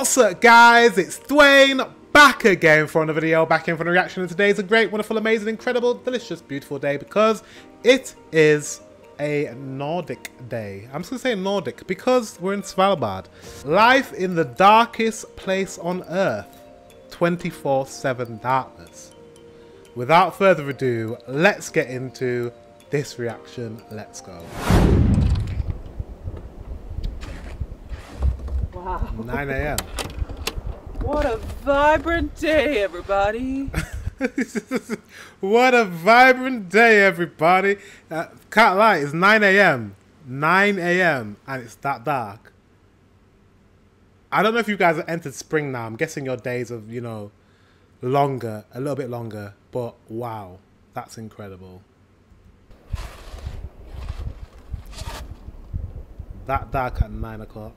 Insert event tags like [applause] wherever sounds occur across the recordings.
What's up guys, it's Dwayne back again for another video, back in for a reaction and today is a great, wonderful, amazing, incredible, delicious, beautiful day because it is a Nordic day. I'm just to say Nordic because we're in Svalbard. Life in the darkest place on earth, 24-7 darkness. Without further ado, let's get into this reaction, let's go. Wow. 9 a.m. [laughs] What a vibrant day, everybody. [laughs] what a vibrant day, everybody. Uh, can't lie, it's 9 a.m. 9 a.m. and it's that dark. I don't know if you guys have entered spring now. I'm guessing your days are, you know, longer, a little bit longer. But wow, that's incredible. That dark at 9 o'clock.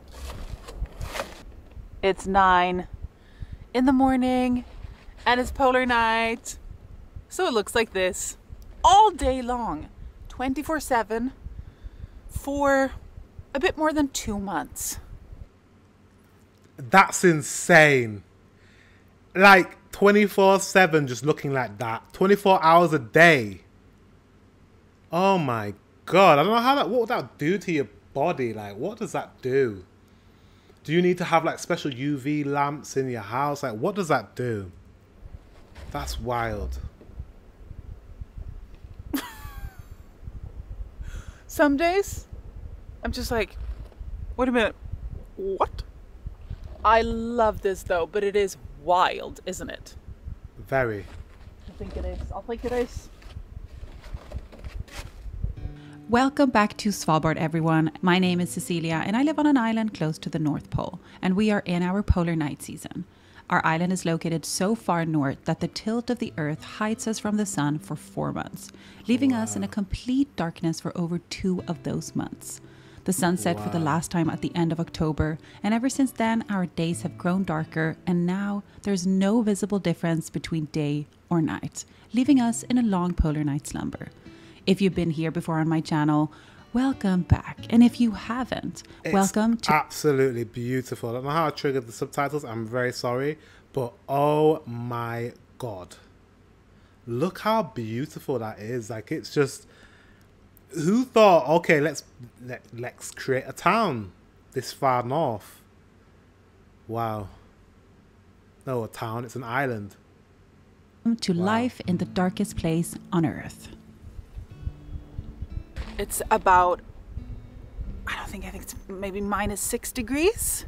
It's nine in the morning and it's polar night. So it looks like this all day long, 24 7 for a bit more than two months. That's insane. Like 24 7 just looking like that. 24 hours a day. Oh my god. I don't know how that, what would that do to your body? Like, what does that do? Do you need to have like special UV lamps in your house? Like, what does that do? That's wild. Some days, I'm just like, wait a minute, what? I love this though, but it is wild, isn't it? Very. I think it is. I think it is. Welcome back to Svalbard, everyone. My name is Cecilia, and I live on an island close to the North Pole, and we are in our polar night season. Our island is located so far north that the tilt of the Earth hides us from the sun for four months, leaving wow. us in a complete darkness for over two of those months. The sun set wow. for the last time at the end of October, and ever since then, our days have grown darker, and now there's no visible difference between day or night, leaving us in a long polar night slumber. If you've been here before on my channel, welcome back. And if you haven't, it's welcome to. Absolutely beautiful. I don't know how I triggered the subtitles. I'm very sorry. But oh my god. Look how beautiful that is. Like, it's just. Who thought, okay, let's let, let's create a town this far north? Wow. No, a town, it's an island. To wow. life in the darkest place on earth. It's about, I don't think, I think it's maybe minus six degrees.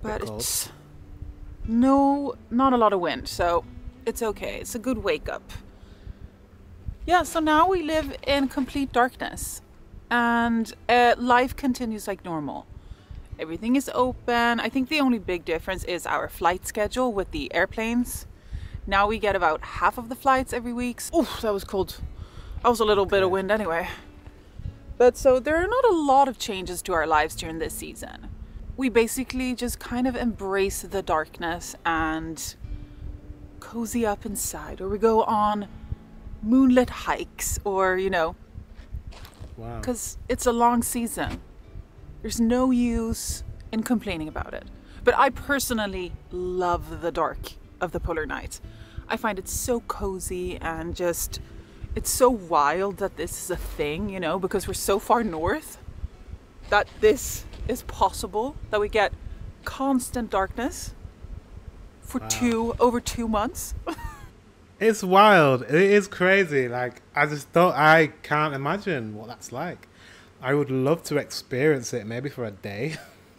But it's no, not a lot of wind, so it's okay. It's a good wake up. Yeah, so now we live in complete darkness and uh, life continues like normal. Everything is open. I think the only big difference is our flight schedule with the airplanes. Now we get about half of the flights every week. Oh, that was cold. That was a little bit of wind anyway. But so there are not a lot of changes to our lives during this season. We basically just kind of embrace the darkness and cozy up inside, or we go on moonlit hikes, or you know, because wow. it's a long season. There's no use in complaining about it. But I personally love the dark of the polar night. I find it so cozy and just it's so wild that this is a thing, you know, because we're so far north that this is possible, that we get constant darkness for wow. two over two months. [laughs] it's wild. It is crazy. Like I just don't I can't imagine what that's like. I would love to experience it maybe for a day. [laughs]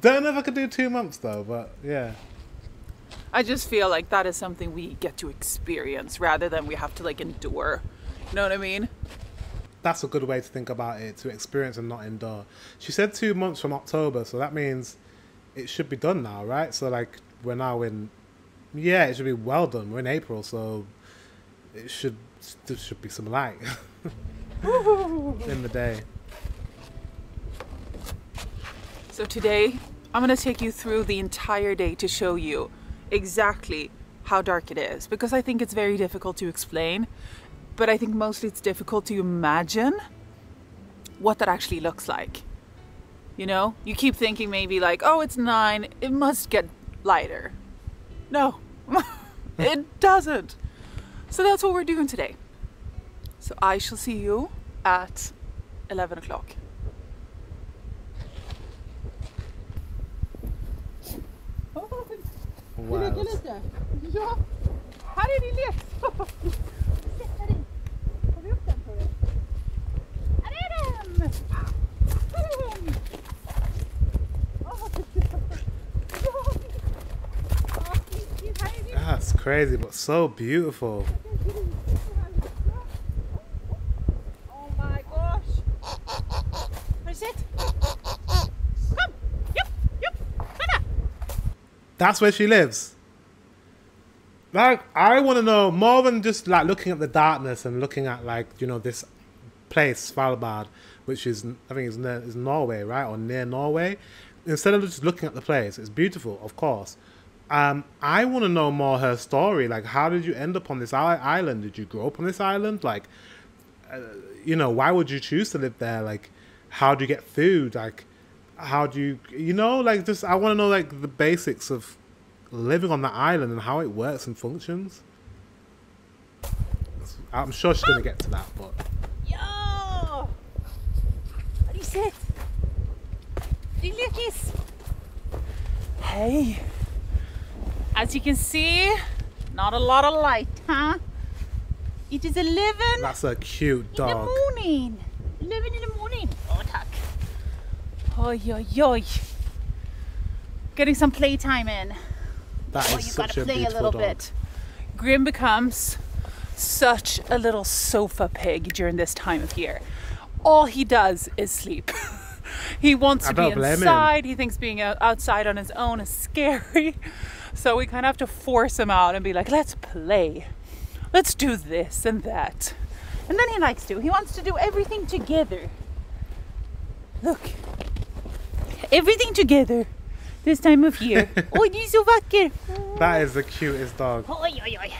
don't know if I could do two months though, but yeah. I just feel like that is something we get to experience rather than we have to like endure. You know what I mean? That's a good way to think about it, to experience and not endure. She said two months from October, so that means it should be done now, right? So like we're now in yeah, it should be well done. We're in April, so it should there should be some light [laughs] in the day. So today I'm going to take you through the entire day to show you exactly how dark it is because I think it's very difficult to explain, but I think mostly it's difficult to imagine what that actually looks like. You know, you keep thinking maybe like, oh, it's nine, it must get lighter. No, [laughs] it doesn't. So that's what we're doing today. So I shall see you at 11 o'clock. Wow. Leksak. Är den! Ja. Här är din. That's crazy, but so beautiful. Oh my gosh! Har du sett? Kom! Jupp, jupp, vänta! That's where she lives. Like, I want to know more than just like looking at the darkness and looking at like you know this place Svalbard, which is I think is is Norway, right, or near Norway. Instead of just looking at the place, it's beautiful, of course. Um, I want to know more her story. Like, how did you end up on this island? Did you grow up on this island? Like, uh, you know, why would you choose to live there? Like, how do you get food? Like, how do you, you know, like, just I want to know like the basics of living on the island and how it works and functions. I'm sure she's gonna get to that, but Ja! Har du sett? Din lekis! Hey! As you can see, not a lot of light, huh? It is 11 that's a cute in the dog. morning. 11 in the morning. Oh, tack. Oj, oj, oj. Getting some playtime in. That Oh, is you such gotta a play a little dog. bit. Grim becomes such a little sofa pig during this time of year. All he does is sleep. [laughs] he wants I to be don't blame him. inside. He thinks being outside on his own is [laughs] scary. So we kind of have to force him out and be like, let's play. Let's do this and that. And then he likes to. He wants to do everything together. Look. Everything together this time of year. Du är så vacker. That is the cutest dog. Oj, oj, oj.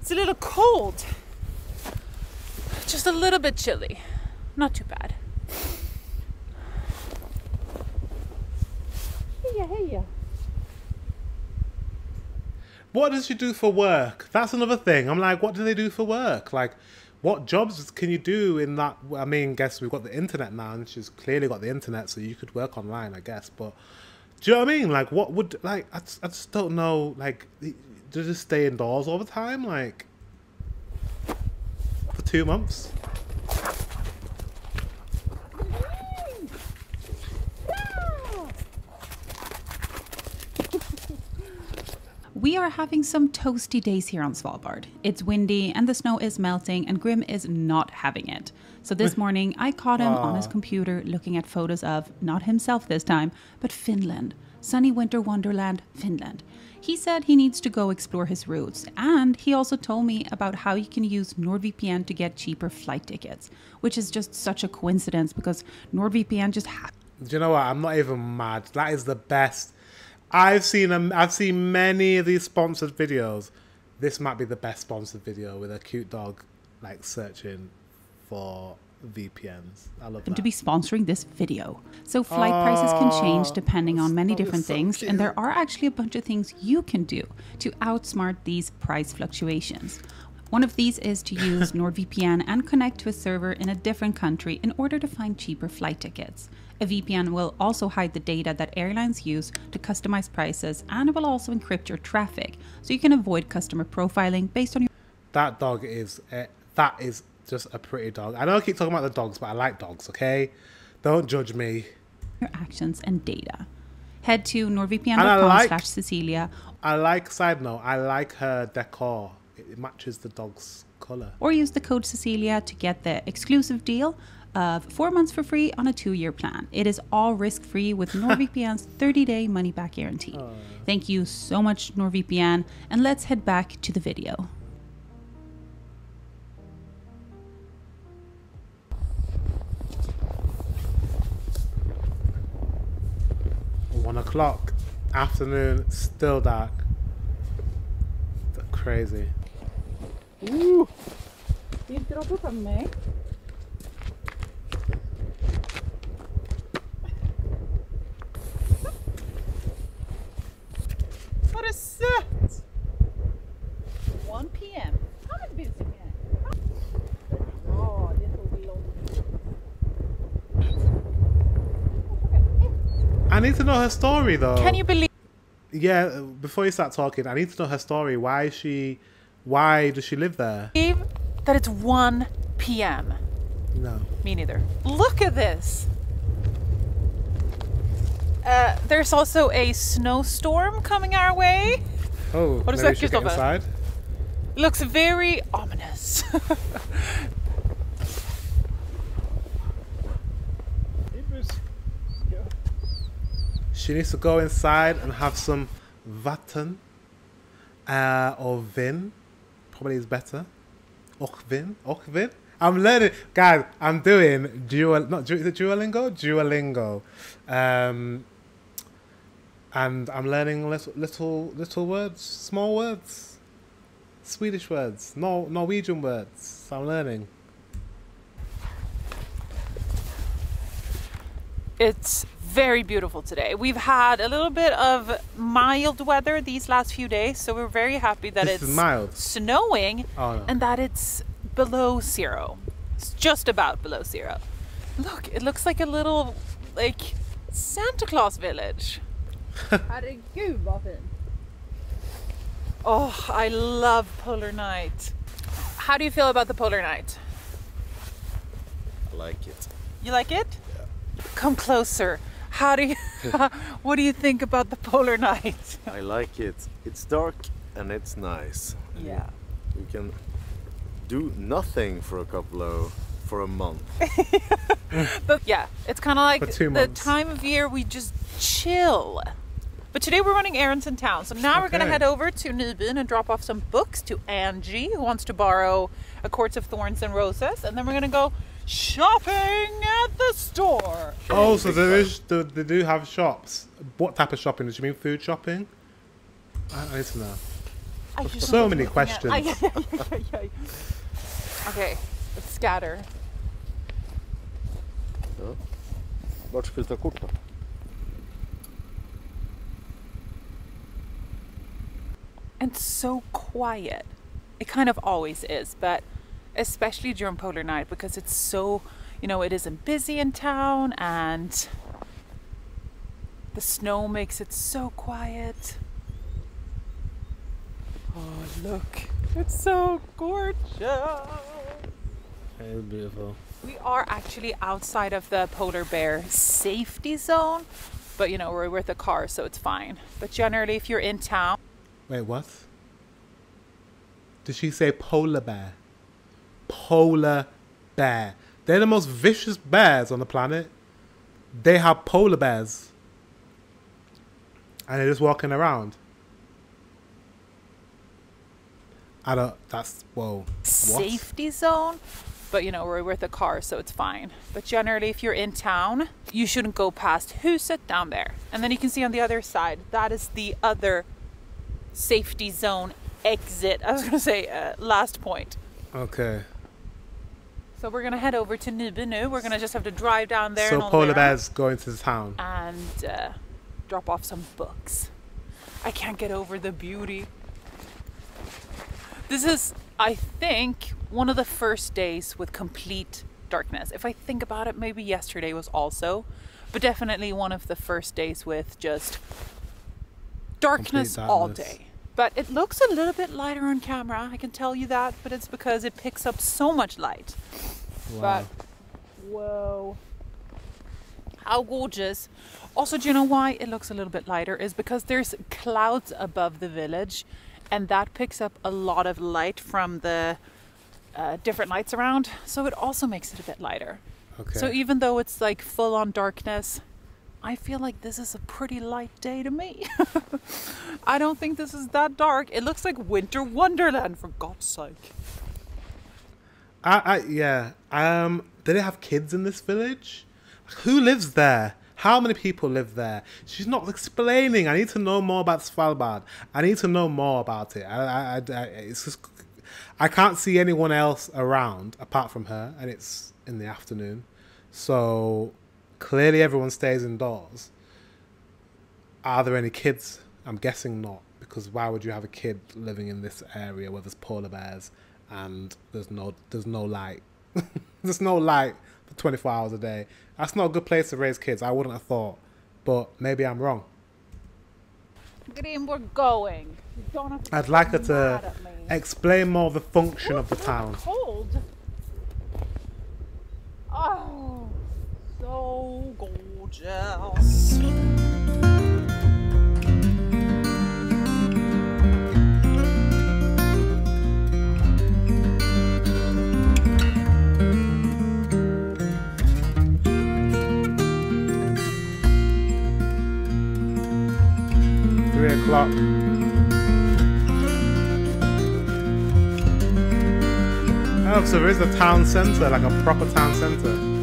It's a little cold. Just a little bit chilly. Not too bad. Heja, heja. What does she do for work? That's another thing. I'm like, what do they do for work? Like, what jobs can you do in that? I mean, guess we've got the internet now, and she's clearly got the internet, so you could work online, I guess. But do you know what I mean? Like, what would like? I just, I just don't know. Like, do you just stay indoors all the time? Like, for two months? We are having some toasty days here on Svalbard. It's windy and the snow is melting, and Grim is not having it. So this [laughs] morning, I caught him on his computer looking at photos of, not himself this time, but Finland. Sunny winter wonderland, Finland. He said he needs to go explore his routes, and he also told me about how you can use NordVPN to get cheaper flight tickets, which is just such a coincidence because NordVPN just ha- Do you know what? I'm not even mad. That is the best. I've seen um, I've seen many of these sponsored videos. This might be the best sponsored video with a cute dog like searching for VPNs. I love them that. to be sponsoring this video. So flight prices can change Oh, depending on many different so things, and there are actually a bunch of things you can do to outsmart these price fluctuations. One of these is to use [laughs] NordVPN and connect to a server in a different country in order to find cheaper flight tickets. A VPN will also hide the data that airlines use to customize prices and it will also encrypt your traffic so you can avoid customer profiling based on your that dog is a, that is just a pretty dog. I know I keep talking about the dogs, but I like dogs. Okay, don't judge me. your actions and data. Head to nordvpn.com like- slash Cecilia I like side note. I like her decor. It matches the dog's color. or use the code Cecilia to get the exclusive deal of four months for free on a two year plan. It is all risk free with [laughs] NordVPN's 30 day money back guarantee. Uh. Thank you so much, NordVPN, and let's head back to the video. One o'clock, afternoon, still dark. Crazy. Vill du dra på mig? Need to know her story though. Can you believe Yeah, before you start talking, I need to know her story. Why is she? Why does she live there? that it's 1 p.m.? No. Me neither. Look at this. Uh, there's also a snowstorm coming our way. Oh, What is maybe that, we should get inside. Looks very ominous. [laughs] She needs to go inside and have some vatten uh, or vin. Probably is better. Ochvin. Ochvin. I'm learning, guys. I'm doing dual. Not is it Duolingo. Duolingo. Um, and I'm learning little, little, little words, small words, Swedish words, no Norwegian words. I'm learning. It's very beautiful today. We've had a little bit of mild weather these last few days, so we're very happy that This it's mild. snowing Oh no. and that it's below zero. It's just about below zero. Look, it looks like a little like Santa Claus village. How Herregud vad fint. Oh, I love Polar Night. How do you feel about the Polar Night? I like it. You like it? Yeah. Come closer. How do you [laughs] what do you think about the Polar Night? [laughs] I like it. It's dark and it's nice. Yeah. You can do nothing for a couple of for a month. [laughs] But yeah, it's kind of like the months. time of year we just chill. But today we're running errands in town, so now we're gonna head over to Nybyen and drop off some books to Angie, who wants to borrow A Courts of Thorns and Roses, and then we're gonna go shopping at the store. Oh, so there is, they, they do have shops. What type of shopping? Does you mean food shopping? I, I need to know. I So many questions. Ay, ay, ay, ay, ay. Okay, let's scatter. Vart ska vi ta kort då? and so quiet. It kind of always is, but especially during Polar Night because it's so, you know, it isn't busy in town and the snow makes it so quiet. Oh, look. It's so gorgeous. It's beautiful. We are actually outside of the polar bear safety zone, but you know, we're with a car, so it's fine. But generally, if you're in town, Wait, what? Did she say polar bear? Polar bear. They're the most vicious bears on the planet. They have polar bears. And they're just walking around. I don't. That's. Whoa. What? safety zone. But you know, we're with a car, so it's fine. But generally, if you're in town, you shouldn't go past Huset down there. And then you can see on the other side, that is the other safety zone exit. I was going to say uh, last point. Okay. So we're going to head over to Nybinu. We're going to just have to drive down there. and So all polar the way bears going to the town. And uh, drop off some books. I can't get over the beauty. This is, I think, one of the first days with complete darkness. If I think about it, maybe yesterday was also, but definitely one of the first days with just darkness, all day. But it looks a little bit lighter on camera, I can tell you that, but it's because it picks up so much light. Wow. But whoa. How gorgeous. Also, do you know why it looks a little bit lighter? Is because there's clouds above the village and that picks up a lot of light from the uh, different lights around. So it also makes it a bit lighter. okay. So even though it's like full on darkness, I feel like this is a pretty light day to me. [laughs] I don't think this is that dark. It looks like Winter Wonderland, for God's sake. I, I yeah. Um, do they have kids in this village? Who lives there? How many people live there? She's not explaining. I need to know more about Svalbard. I need to know more about it. I, I, I, it's just, I can't see anyone else around apart from her, and it's in the afternoon. So clearly, everyone stays indoors. Are there any kids? I'm guessing not, because why would you have a kid living in this area where there's polar bears and there's no there's no light? [laughs] there's no light for 24 hours a day. That's not a good place to raise kids. I wouldn't have thought but maybe I'm wrong. Grim, we're going. Don't have to I'd like her to mad at me. explain more of the function of the town. Cold. Oh, so gorgeous. Three o'clock. Oh, so there is a town centre, like a proper town centre.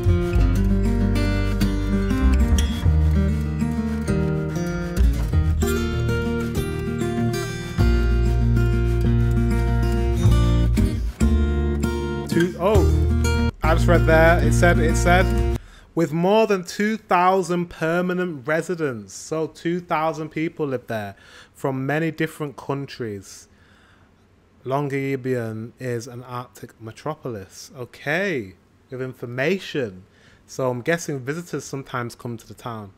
Read there. It said it said with more than 2,000 permanent residents. So 2,000 people live there from many different countries. Longyearbyen is an Arctic metropolis. Okay, with information. So I'm guessing visitors sometimes come to the town.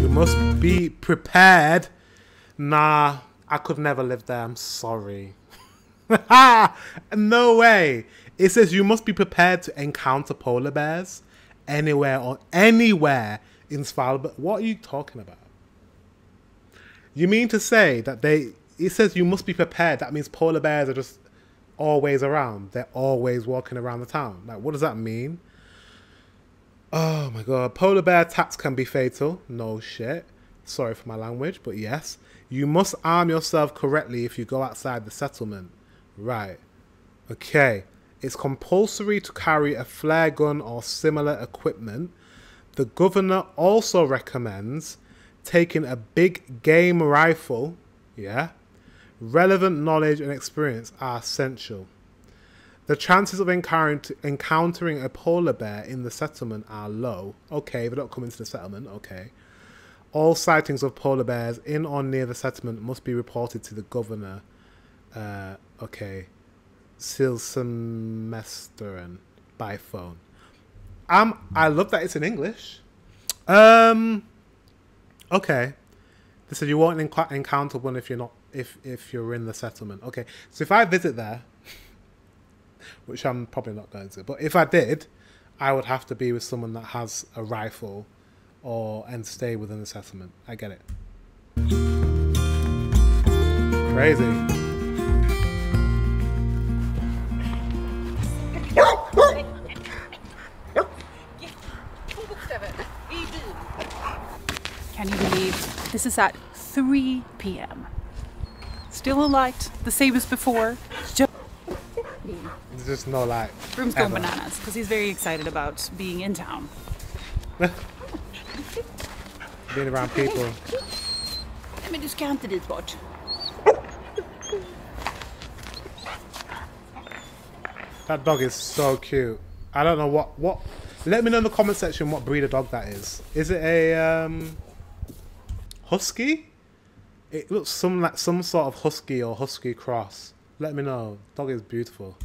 You must be prepared. Nah, I could never live there. I'm sorry. [laughs] no way. It says you must be prepared to encounter polar bears anywhere or anywhere in Svalbard. What are you talking about? You mean to say that they? It says you must be prepared. That means polar bears are just always around. They're always walking around the town. Like, what does that mean? Oh my god. Polar bear attacks can be fatal. No shit. Sorry for my language, but yes. You must arm yourself correctly if you go outside the settlement. Right. Okay. It's compulsory to carry a flare gun or similar equipment. The governor also recommends taking a big game rifle. Yeah. Relevant knowledge and experience are essential. The chances of encountering, a polar bear in the settlement are low. Okay, they don't come into the settlement. Okay. All sightings of polar bears in or near the settlement must be reported to the governor. Uh, okay. Sysselmesteren by phone. Um, I love that it's in English. Um, okay. They said you won't enc- encounter one if you're not if if you're in the settlement. Okay, so if I visit there, [laughs] which I'm probably not going to, but if I did, I would have to be with someone that has a rifle, or and stay within the settlement. I get it. Crazy. Can you believe this is at 3 p.m.? Still a light, the same as before. Just There's just no light. Room's going ever. bananas because he's very excited about being in town. [laughs] Being around people. Men du ska inte dit bort. That dog is so cute. I don't know what what. Let me know in the comment section what breed of dog that is. Is it a um, husky? It looks some like some sort of husky or husky cross. Let me know. Dog is beautiful.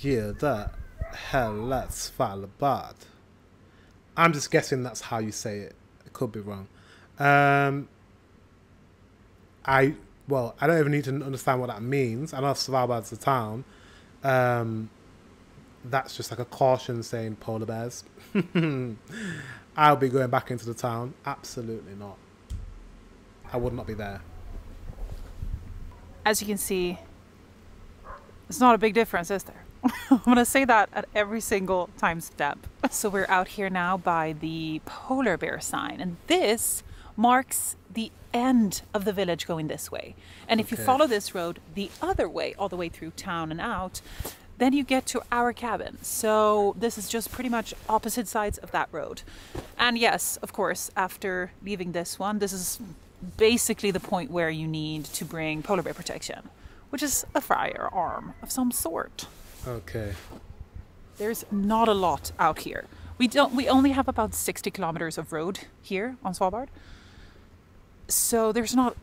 Yeah, that hell let's Svalbard. I'm just guessing that's how you say it. It could be wrong. Um, I well, I don't even need to understand what that means. I know Svalbard's a town. Um, that's just like a caution saying polar bears. [laughs] I'll be going back into the town. Absolutely not. I would not be there. As you can see, it's not a big difference, is there? [laughs] I'm gonna say that at every single time step. So we're out here now by the polar bear sign, and this marks the end of the village going this way. And if you follow this road the other way, all the way through town and out, then you get to our cabin. So this is just pretty much opposite sides of that road. And yes, of course, after leaving this one, this is basically the point where you need to bring polar bear protection, which is a firearm of some sort. Okay. There's not a lot out here. We don't. We only have about 60 kilometers of road here on Svalbard. So there's not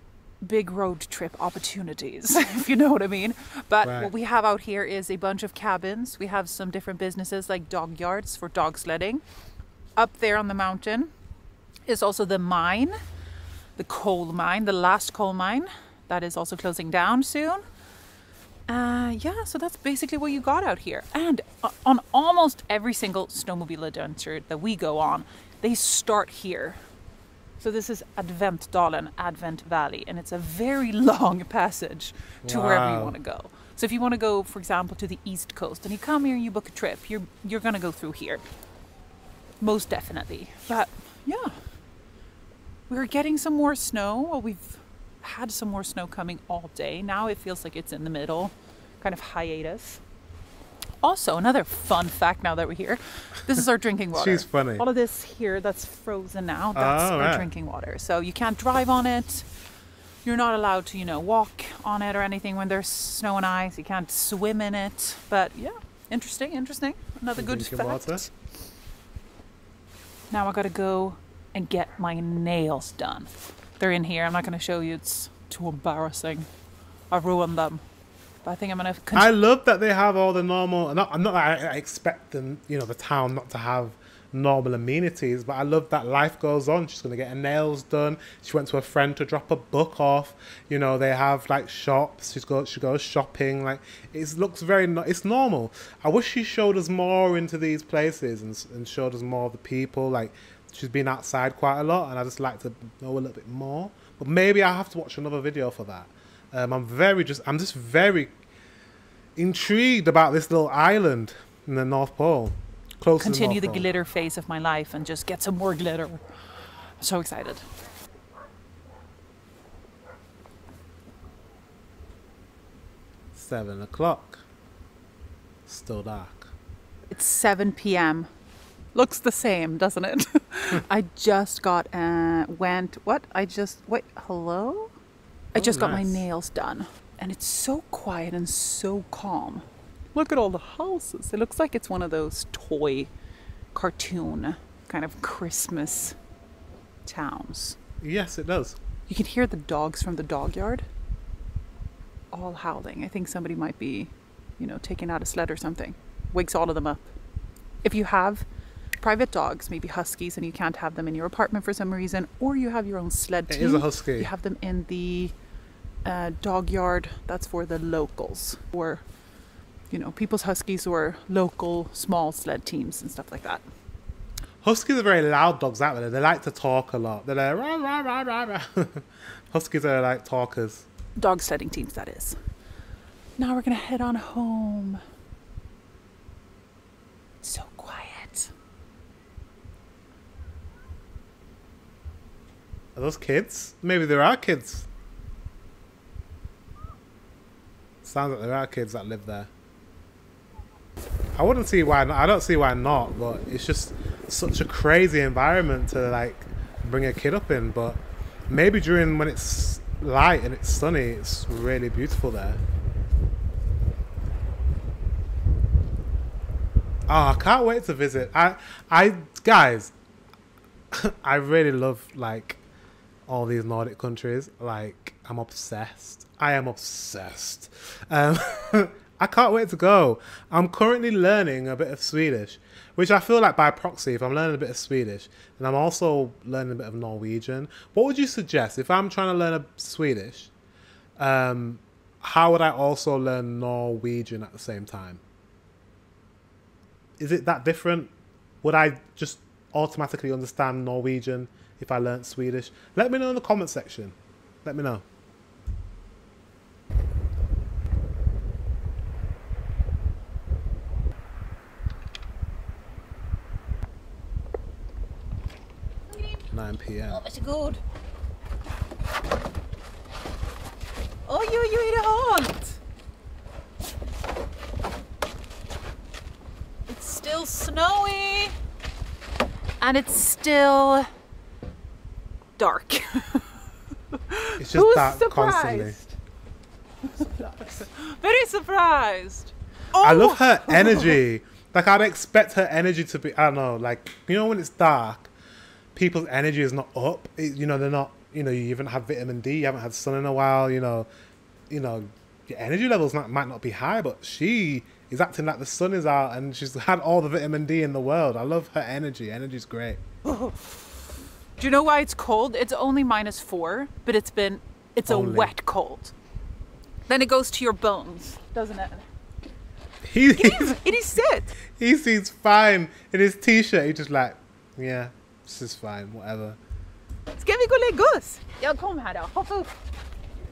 big road trip opportunities, [laughs] if you know what I mean. But Right. what we have out here is a bunch of cabins. We have some different businesses like dog yards for dog sledding. Up there on the mountain is also the mine, the coal mine, the last coal mine that is also closing down soon. Uh, yeah, so that's basically what you got out here. And on almost every single snowmobile adventure that we go on, they start here. So this is Adventdalen, Advent Valley, and it's a very [laughs] long passage to wherever you want to go. So if you want to go, for example, to the East Coast, and you come here and you book a trip, you're you're gonna go through here. Most definitely. But yeah, we're getting some more snow. Well, we've had some more snow coming all day. Now it feels like it's in the middle, kind of hiatus. Also, another fun fact now that we're here, this is our [laughs] drinking water. She's funny. All of this here that's frozen now, that's Oh, our right. drinking water. So you can't drive on it. You're not allowed to, you know, walk on it or anything when there's snow and ice. You can't swim in it. But yeah, interesting, interesting. Another good fact. water. Now I gotta go and get my nails done. They're in here. I'm not gonna show you. It's too embarrassing. I ruined them. I think I'm gonna. I love that they have all the normal. Not, I'm not. I, I expect them, you know, the town not to have normal amenities, but I love that life goes on. She's gonna get her nails done. She went to a friend to drop a book off. You know, they have like shops. She's go. She goes shopping. Like it looks very. It's normal. I wish she showed us more into these places and and showed us more of the people. Like she's been outside quite a lot, and I just like to know a little bit more. But maybe I have to watch another video for that. Um, I'm very just. I'm just very intrigued about this little island in the North Pole. Close continue the, the glitter phase of my life and just get some more glitter. I'm so excited. Seven o'clock. Still dark. It's 7 p.m. Looks the same, doesn't it? [laughs] I just got uh went what? I just wait, hello? I Oh, just got my nails done and it's so quiet and so calm. Look at all the houses. It looks like it's one of those toy cartoon kind of Christmas towns. Yes, it does. You can hear the dogs from the dog yard all howling. I think somebody might be, you know, taking out a sled or something. Wakes all of them up. If you have private dogs, maybe huskies, and you can't have them in your apartment for some reason, or you have your own sled It team, is a husky. you have them in the uh, dog yard. That's for the locals, or you know, people's huskies or local small sled teams and stuff like that. Huskies are very loud dogs out there. They like to talk a lot. They're like rah, rah, rah, rah, rah. [laughs] Huskies are like talkers. dog sledding teams that is now we're gonna head on home so quiet Are those kids? Maybe there are kids. Sounds like there are kids that live there. I wouldn't see why not. I don't see why not, but it's just such a crazy environment to like bring a kid up in. But maybe during when it's light and it's sunny, it's really beautiful there. Oh, I can't wait to visit. I, I, guys, [laughs] I really love like all these Nordic countries. Like, I'm obsessed. I am obsessed. Um, [laughs] I can't wait to go. I'm currently learning a bit of Swedish, which I feel like by proxy, if I'm learning a bit of Swedish, and I'm also learning a bit of Norwegian. What would you suggest if I'm trying to learn a Swedish? Um, how would I also learn Norwegian at the same time? Is it that different? Would I just automatically understand Norwegian if I learnt Swedish? Let me know in the comment section. Let me know. Nine PM. varsågod oh, oj oj oj det er a halt it's still snowy and it's still dark [laughs] It's just Who's that constantly. surprised [laughs] very surprised I Oh! love her [laughs] energy. Like I'd expect her energy to be. I don't know. Like you know when it's dark, people's energy is not up. It, you know they're not you know, you haven't had vitamin D, you haven't had sun in a while, you know, you know, your energy levels not, might not be high, but she is acting like the sun is out and she's [laughs] had all the vitamin D in the world. I love her energy. Energy's great. Do you know why it's cold? It's only minus four, but it's been it's Only. a wet cold. Then it goes to your bones, doesn't it? He, It is sit. he seems fine in his t-shirt. He's just like, yeah, this is fine, whatever. Ska vi gå och lägga oss? Ja, kom här då. Hoppa upp.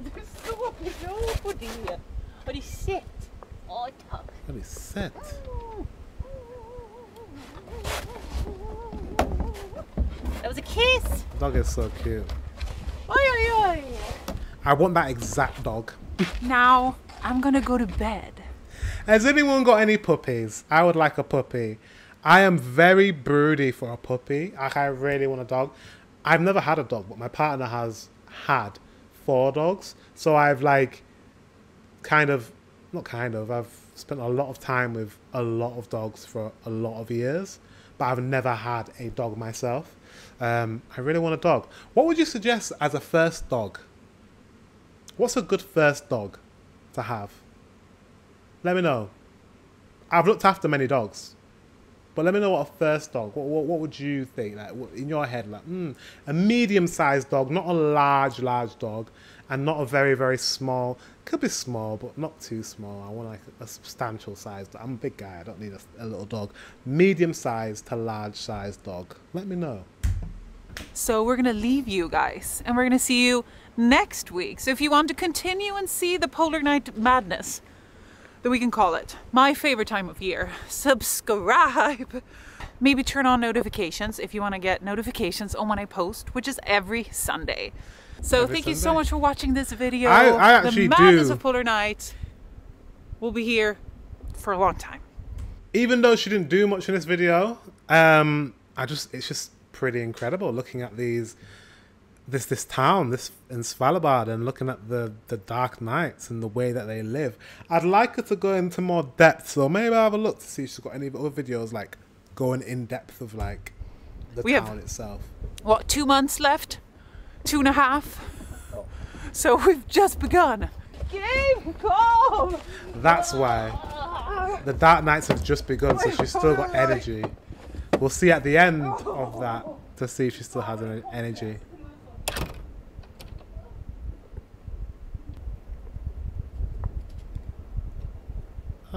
Du är så bra på det. Har du sett? Ja, tack. What is set? That was a kiss. Dog is so cute. Oj, oj, oj. I want that exact dog. Now I'm gonna go to bed. Has anyone got any puppies? I would like a puppy. I am very broody for a puppy. Like I really want a dog. I've never had a dog, but my partner has had four dogs. So I've like kind of not kind of, I've spent a lot of time with a lot of dogs for a lot of years, but I've never had a dog myself. Um, I really want a dog. What would you suggest as a first dog? What's a good first dog to have? Let me know. I've looked after many dogs, but let me know what a first dog. What what, what would you think? Like what, in your head, like mm, a medium-sized dog, not a large, large dog, and not a very, very small. Could be small, but not too small. I want like a substantial size. I'm a big guy. I don't need a, a little dog. Medium-sized to large-sized dog. Let me know. So we're gonna leave you guys and we're gonna see you next week. So if you want to continue and see the Polar Night madness, that we can call it, my favorite time of year, [laughs] subscribe. Maybe turn on notifications if you want to get notifications on when I post, which is every Sunday. So Every thank you so much for watching this video. I- I actually the madness do. of Polar Night will be here for a long time. even though she didn't do much in this video, um, I just it's just pretty incredible looking at these this this town this in Svalbard and looking at the the dark nights and the way that they live. I'd like her to go into more depth, so maybe I'll have a look to see if she's got any other videos like going in depth of like the We have- town itself. what two months left two and a half so we've just begun Game come. That's why the dark Nights have just begun, so she's still got energy. We'll see at the end of that to see if she still has any energy.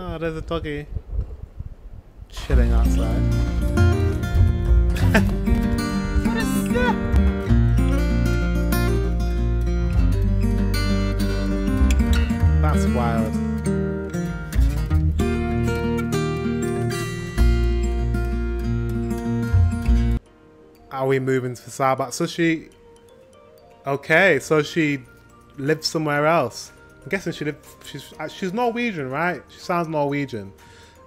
Oh, there's a doggy chilling outside. [laughs] That's wild. Are we moving to Sabat? So she. Okay, so she lives somewhere else. I'm guessing she lived. She's uh, she's Norwegian, right? She sounds Norwegian.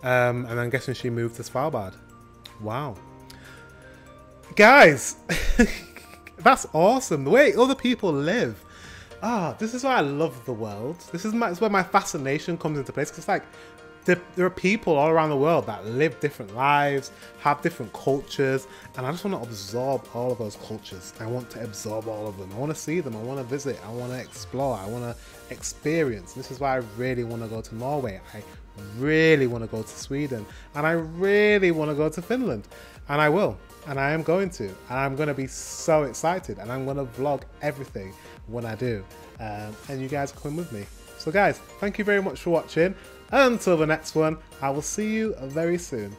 Um, and I'm guessing she moved to Svalbard. Wow. Guys, [laughs] that's awesome. The way other people live. Ah, this is why I love the world. This is, my, this is where my fascination comes into place. 'cause it's like there, are people all around the world that live different lives, have different cultures, and I just want to absorb all of those cultures. I want to absorb all of them. I want to see them. I want to visit. I want to explore. I want to experience. This is why I really want to go to Norway. I really want to go to Sweden, and I really want to go to Finland, and I will, and I am going to, and I'm going to be so excited, and I'm going to vlog everything when I do, um, and you guys come with me. So, guys, thank you very much for watching. Until the next one, I will see you very soon.